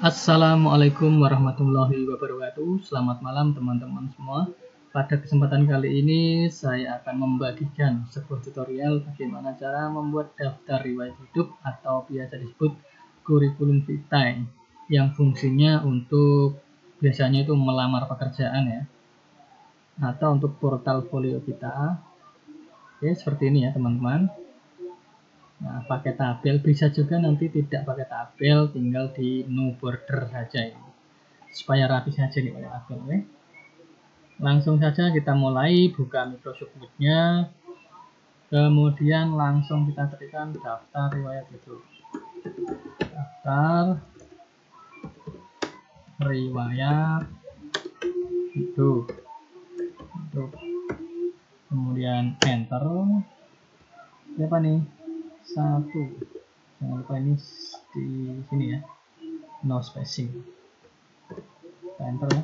Assalamualaikum warahmatullahi wabarakatuh. Selamat malam teman-teman semua. Pada kesempatan kali ini saya akan membagikan sebuah tutorial Bagaimana cara membuat daftar riwayat hidup Atau biasa disebut kurikulum vitae Yang fungsinya untuk biasanya itu melamar pekerjaan ya Atau untuk portal folio kita Oke seperti ini ya teman-teman Nah, pakai tabel bisa juga nanti tidak pakai tabel, tinggal di no border saja ini. Supaya rapi saja nih pakai tabel, oke. Langsung saja kita mulai buka Microsoft Word-nya. Kemudian langsung kita ketikkan daftar riwayat itu. Daftar riwayat. Itu. Kemudian enter. Siapa nih? Satu. Jangan lupa ini di sini ya. No spacing. Kita enter ya.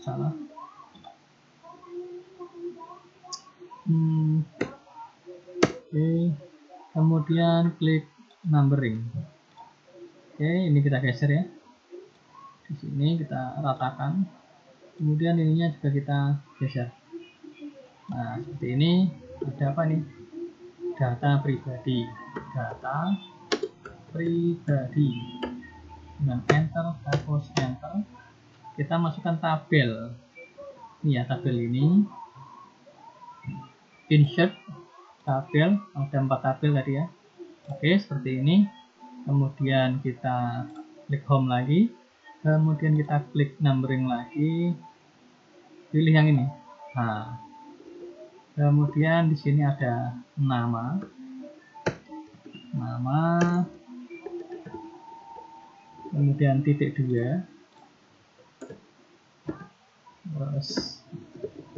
Salah. Hmm. oke. Okay. kemudian klik numbering. Oke okay, ini kita geser ya. Di sini kita ratakan. Kemudian ininya juga kita geser. Nah seperti ini. Ada apa nih data pribadi. Data pribadi. Dengan enter hapus enter. Kita masukkan tabel. Ini ya tabel ini. Insert tabel. Ada empat tabel tadi ya. Oke seperti ini. Kemudian kita klik home lagi. Kemudian kita klik numbering lagi. Pilih yang ini. Nah kemudian di sini ada nama. Nama. Kemudian titik dua. Terus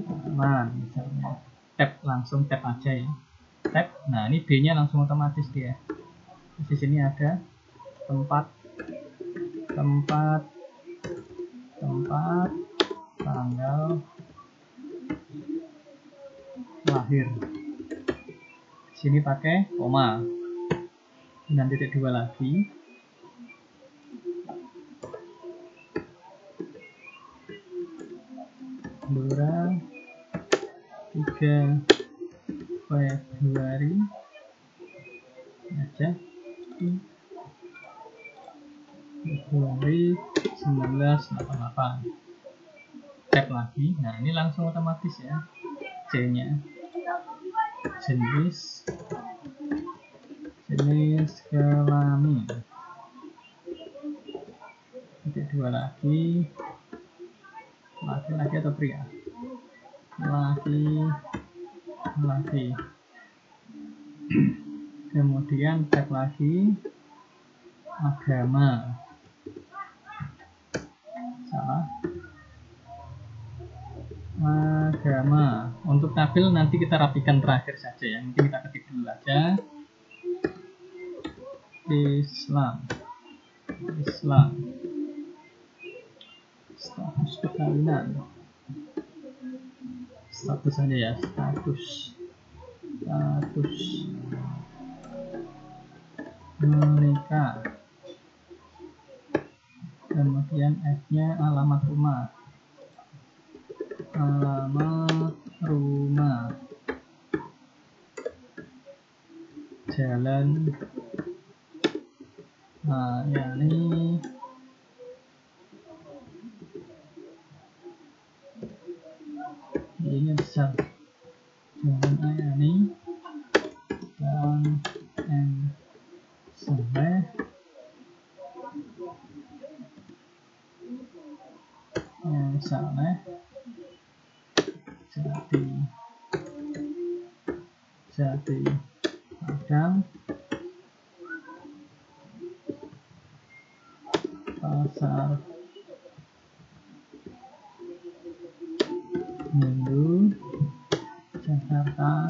aman misalnya tab langsung tab aja ya. Tab nah ini B nya langsung otomatis dia. Di sini ada tempat tempat tempat tanggal lahir. Sini pakai koma. Dan titik dua lagi. Dura 3 Februari aja. Februari 1988 tab lagi. Nah ini langsung otomatis ya C nya jenis. Jenis kelamin. Titik dua lagi. Laki-laki atau pria? Laki. Laki. Kemudian tag lagi. Agama agama. Untuk tabel nanti kita rapikan terakhir saja ya. Mungkin kita ketik dulu aja. Islam. Islam. Status perkawinan status saja ya. Status. Status. Menikah. Kemudian F nya alamat rumah alamat rumah jalan. Nah ini ini besar jalan ayani Minggu Jakarta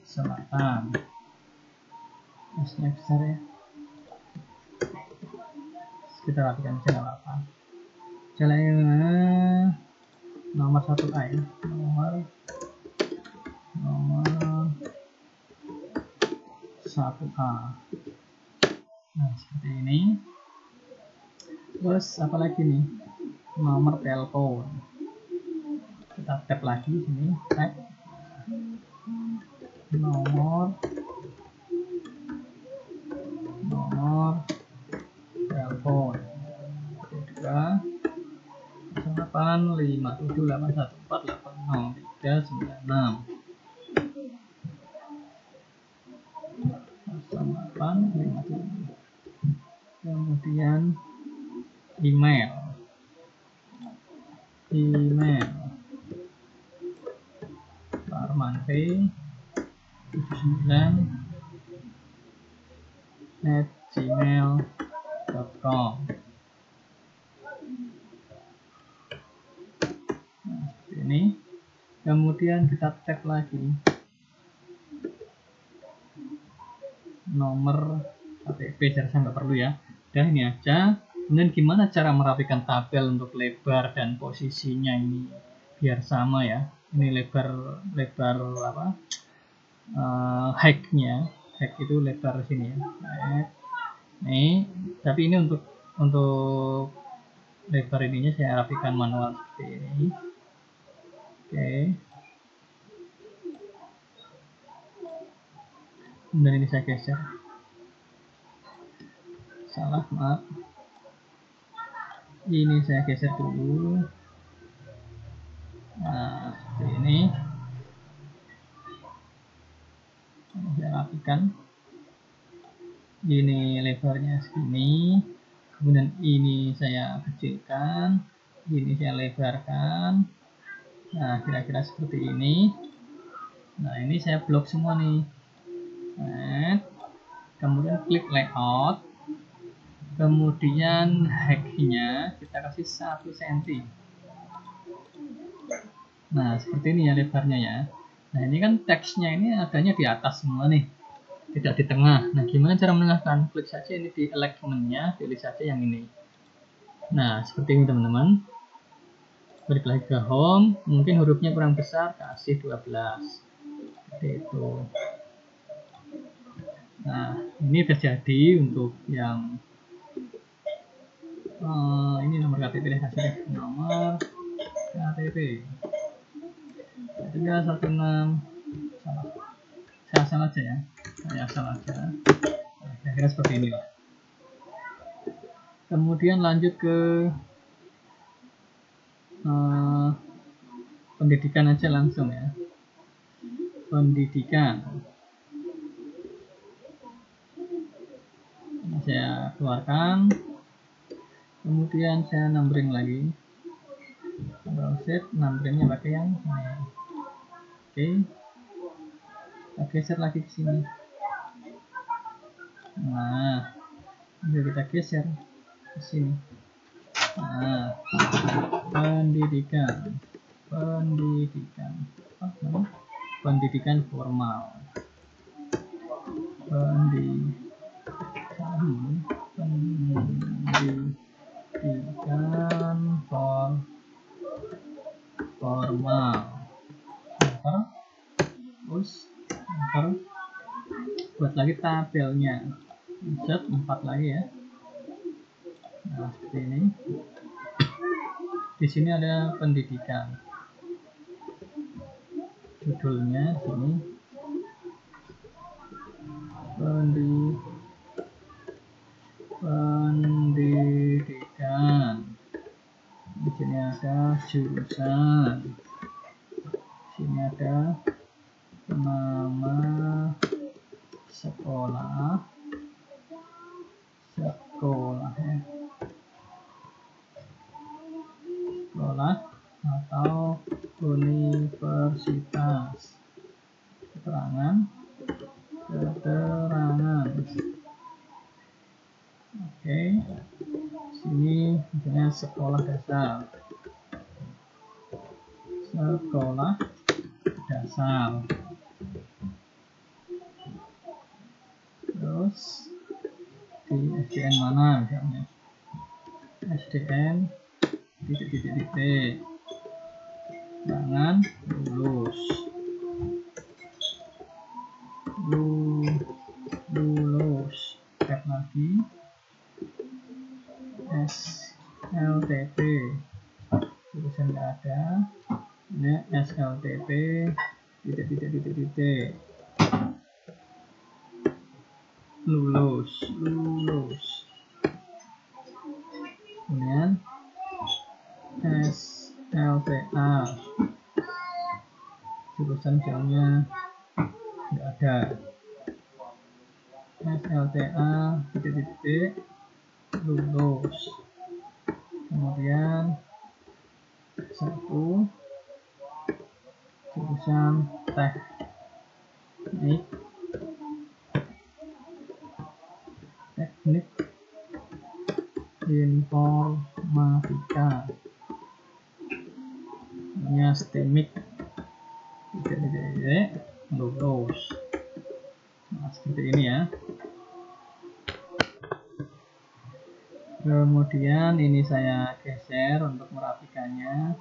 Selatan. Masnya besar ya kita rapikan aja apa jalan nomor satu A ya nomor. Nomor satu A. Nah seperti ini. Terus apa lagi nih? Nomor telepon kita tap lagi sini tag nomor. Nomor. Telepon. Dua delapan lima tujuh delapan satu empat delapan nol tiga sembilan enam. Delapan lima tujuh. Kemudian email Parman P 79 at gmail.com nah, ini. Kemudian kita tag lagi. Nomor KTP saya nggak perlu ya. Udah ini aja. Kemudian gimana cara merapikan tabel untuk lebar dan posisinya ini? Biar sama ya ini lebar lebar apa? Uh, hacknya. Hack itu lebar sini ya. Hack. nih tapi ini untuk untuk lebar ininya saya rapikan manual seperti ini. Oke. Okay. kemudian ini saya geser. Salah maaf. Ini saya geser dulu nah seperti ini. Saya rapikan. Ini lebarnya segini. Kemudian ini saya kecilkan. Ini saya lebarkan. Nah kira-kira seperti ini. Nah ini saya blok semua nih. Nah, kemudian klik layout. Kemudian hacknya kita kasih 1 cm nah seperti ini ya lebarnya ya. Nah ini kan teksnya ini adanya di atas semua nih. Tidak di tengah. Nah gimana cara menengahkan? Klik saja ini di alignmentnya pilih saja yang ini. Nah seperti ini teman-teman. Balik lagi ke home. Mungkin hurufnya kurang besar kasih 12 seperti itu. Nah ini terjadi untuk yang uh, ini nomor KTP deh kasih nomor KTP tiga satu enam. Salah. Saya asal aja ya. Saya asal aja. Kira-kira seperti ini lah kemudian lanjut ke uh, pendidikan aja langsung ya. Pendidikan. Saya keluarkan. Kemudian saya numbering lagi Z numberingnya pakai yang oke. Okay. kita geser lagi ke sini. Nah bisa kita geser ke sini. Nah pendidikan. Pendidikan. Apa pendidikan formal. Pendidikan. Pendidikan buat lagi tabelnya. Insert empat lagi ya. Nah seperti ini. Di sini ada pendidikan. Judulnya sini. Pendidikan pendidikan. Di sini ada jurusan. Di sini ada nama sekolah. Sekolah ya sekolah atau universitas keterangan keterangan Oke, sini misalnya sekolah dasar. Sekolah dasar. Terus di SDN mana misalnya? SDN titik-titik-titik. Jangan lulus. Lulus. Tab lagi S LTP tulisan nggak ada ini SLTP titik titik titik titik lulus lulus. Kemudian SLTA jurusan jauhnya nggak ada. SLTA titik-titik lulus. Kemudian satu jurusan teknik teknik informatika. Namanya STEMIC lulus nah seperti ini ya. Kemudian ini saya geser untuk merapikannya.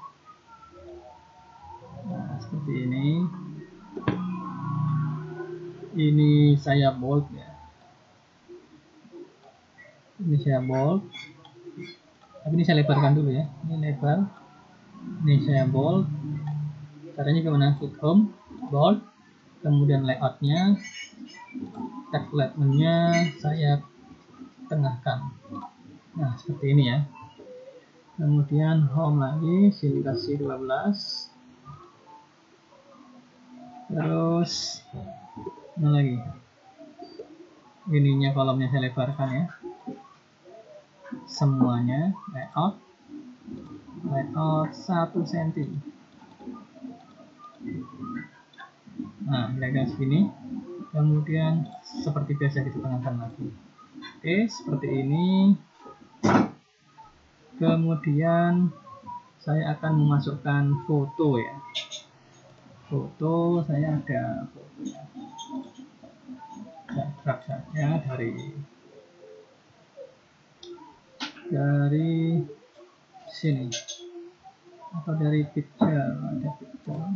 Nah seperti ini. Ini saya bold ya ini saya bold tapi ini saya lebarkan dulu ya. Ini lebar. Ini saya bold caranya gimana? Klik home bold kemudian layoutnya text alignmentnya saya tengahkan. Nah seperti ini ya. Kemudian home lagi sini kasih 12 terus ini lagi. Ininya kolomnya saya lebarkan ya semuanya. Layout layout 1 cm nah kira-kira segini kemudian seperti biasa kita tengahkan lagi. Oke seperti ini. Kemudian saya akan memasukkan foto ya. Foto saya ada fotonya saya drag saja dari dari sini. Atau dari picture? Ada picture.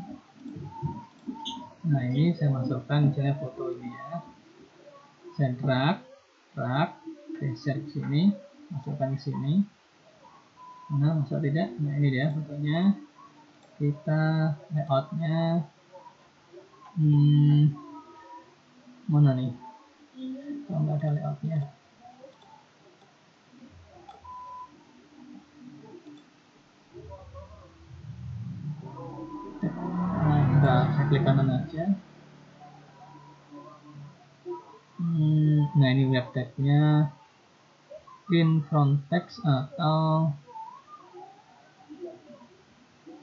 Nah ini saya masukkan misalnya foto ini ya saya drag drag geser ke sini masukkan ke sini. Nah masuk tidak? Nah ini dia fotonya. Kita layoutnya. Hmm, mana nih? Kalau nggak ada layoutnya nah kita saya klik kanan aja. Hmm, nah ini web tagnya. In front text atau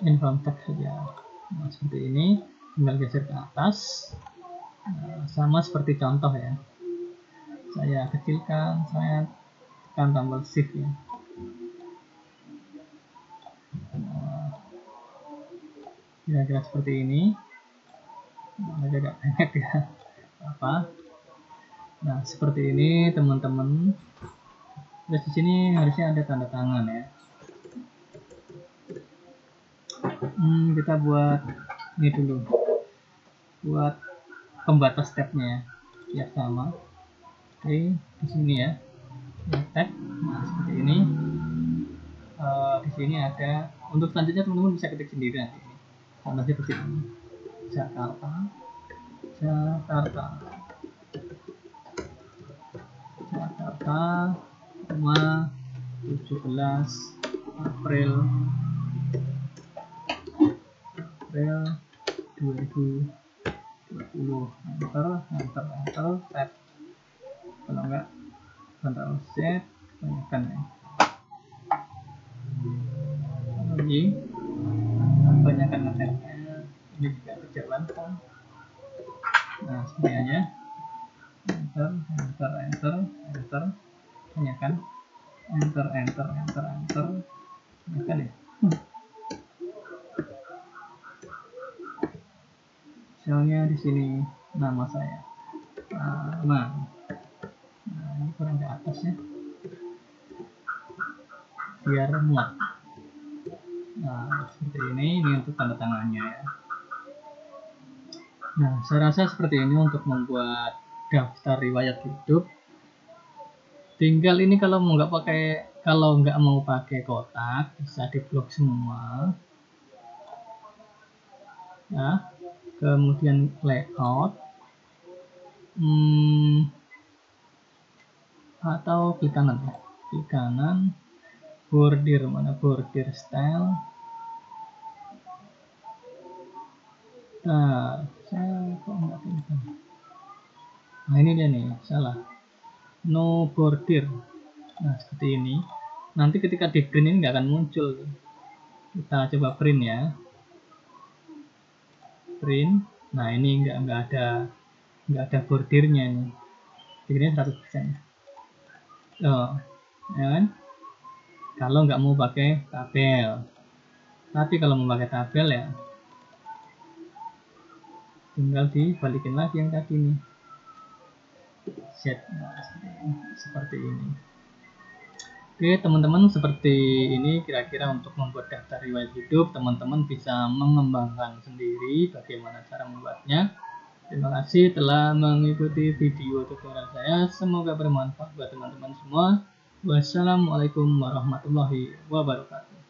info text saja. Nah, seperti ini. Tinggal geser ke atas. Nah, sama seperti contoh ya. Saya kecilkan saya tekan tombol shift ya. Nah, kira-kira seperti ini agak banyak ya apa? Nah seperti ini teman-teman. Terus di sini harusnya ada tanda tangan ya. Hmm, kita buat ini dulu. Buat pembatas tabnya ya. Sama. Oke di sini ya. Tab nah seperti ini. Uh, di sini ada untuk selanjutnya teman-teman bisa ketik sendiri nanti. Contohnya seperti ini Jakarta. Jakarta. Jakarta 17 April. April 2020 enter enter enter tab kalau enggak control Z kebanyakan ya. Lagi enter enter enter enter kebanyakan ya? Misalnya di sini nama saya Arman nah ini kurang ke atas ya. Biar muat. Nah seperti ini ini untuk tanda tangannya ya. Nah saya rasa seperti ini untuk membuat daftar riwayat hidup. Tinggal ini kalau mau nggak pakai kalau nggak mau pakai kotak bisa diblok semua. Ya kemudian layout hmm, atau klik kanan. Ya klik kanan. Border mana border style. Nah saya kok nggak nah ini dia nih salah. No border nah seperti ini. Nanti ketika di print ini nggak akan muncul. Kita coba print ya. Print. Nah ini nggak nggak ada nggak ada bordirnya ini. Ini 100% oh ya kan? Kalau nggak mau pakai tabel. Tapi kalau mau pakai tabel ya tinggal dibalikin lagi yang tadi nih. Set nah, seperti ini Oke teman-teman seperti ini kira-kira untuk membuat daftar riwayat hidup teman-teman bisa mengembangkan sendiri bagaimana cara membuatnya. Terima kasih telah mengikuti video tutorial saya. Semoga bermanfaat buat teman-teman semua. Wassalamualaikum warahmatullahi wabarakatuh